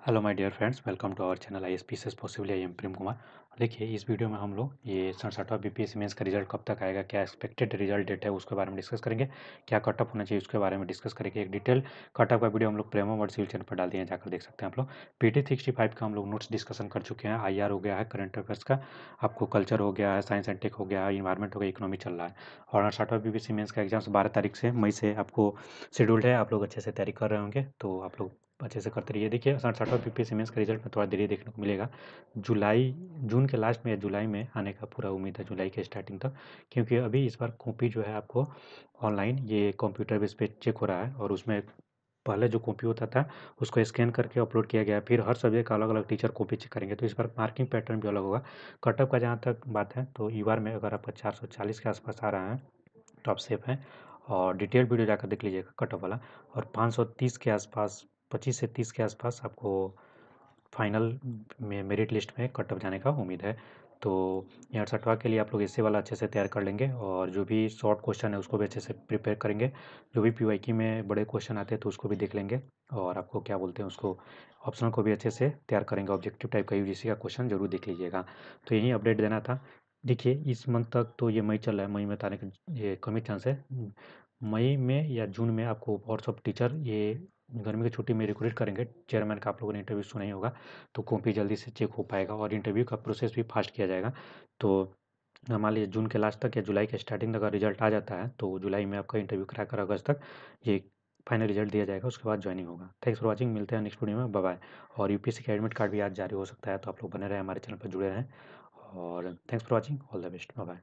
Hello my dear friends welcome to our channel I S P S possible I am Prem Kumar देखिए, इस video में हम लोग ये सड़सठवा बी पी एस मेंस का रिज़ल्ट कब तक आएगा, क्या एक्सपेक्टेड रिज़ल्ट डेट है, उसके बारे में डिस्कस करेंगे। क्या कटअप होना चाहिए, उसके बारे में डिस्कस करेंगे एक डिटेल कटअप का वीडियो हम लोग प्रेमो वर्ड सिविल चैनल पर डाल दिए जाकर देख सकते हैं आप लोग। पी टी सिक्सटी फाइव का हम लोग नोट्स डिस्कशन कर चुके हैं। आई आर हो गया है करंट अफेयर्स का। आपको कल्चर हो गया है साइंस एंड टेक हो गया है इन्वायरमेंट हो गया इकोनॉमी चल रहा है। और अड़सठवा बी पी सी मेंस का एग्ज़ाम्स बारह तारीख से मई से आपको शेड्यूल्ड है, आप लोग अच्छे से तैयारी कर रहे होंगे तो आप लोग अच्छे से करते रहिए। देखिए सड़सठवा पी पी का रिज़ल्ट में थोड़ा देरी देखने को मिलेगा। जुलाई, जून के लास्ट में या जुलाई में आने का पूरा उम्मीद है, जुलाई के स्टार्टिंग तक। क्योंकि अभी इस बार कॉपी जो है आपको ऑनलाइन ये कंप्यूटर बेस पे चेक हो रहा है और उसमें पहले जो कॉपी होता था, उसको स्कैन करके अपलोड किया गया। फिर हर सब्जेक्ट का अलग अलग टीचर कॉपी चेक करेंगे। तो इस बार मार्किंग पैटर्न भी अलग होगा। कटअप का जहाँ तक बात है तो ई में अगर आपका चार सौ चालीस के आसपास आ रहा है आप सेफ़ हैं। और डिटेल वीडियो जाकर देख लीजिएगा कटअप वाला। और पाँच सौ तीस के आसपास पच्चीस से तीस के आसपास आपको फाइनल में मेरिट लिस्ट में कट ऑफ़ जाने का उम्मीद है। तो ये अड़सठवा के लिए आप लोग इससे वाला अच्छे से तैयार कर लेंगे और जो भी शॉर्ट क्वेश्चन है उसको भी अच्छे से प्रिपेयर करेंगे। जो भी पी में बड़े क्वेश्चन आते हैं तो उसको भी देख लेंगे और आपको क्या बोलते हैं उसको ऑप्शन को भी अच्छे से तैयार करेंगे। ऑब्जेक्टिव टाइप का यूजीसी का क्वेश्चन ज़रूर देख लीजिएगा। तो यही अपडेट देना था। देखिए, इस मंथ तक तो ये मई चल रहा है। मई में आने का ये कमी चांस है। मई में या जून में आपको व्हाट्सअप टीचर ये गर्मी की छुट्टी में रिक्रूट करेंगे। चेयरमैन का आप लोगों ने इंटरव्यू सुना ही होगा तो कॉपी जल्दी से चेक हो पाएगा और इंटरव्यू का प्रोसेस भी फास्ट किया जाएगा। तो मान लीजिए जून के लास्ट तक या जुलाई के स्टार्टिंग तक अगर रिज़ल्ट आ जाता है तो जुलाई में आपका इंटरव्यू करा कर अगस्त तक ये फाइनल रिज़ल्ट दिया जाएगा, उसके बाद ज्वाइनिंग होगा। थैंक्स फॉर वॉचिंग मिलते हैं नेक्स्ट वीडियो में बाय और यूपीएससी का एडमिट कार्ड भी आज जारी हो सकता है तो आप लोग बने रहे, हमारे चैनल पर जुड़े रहें। और thanks for watching all the best bye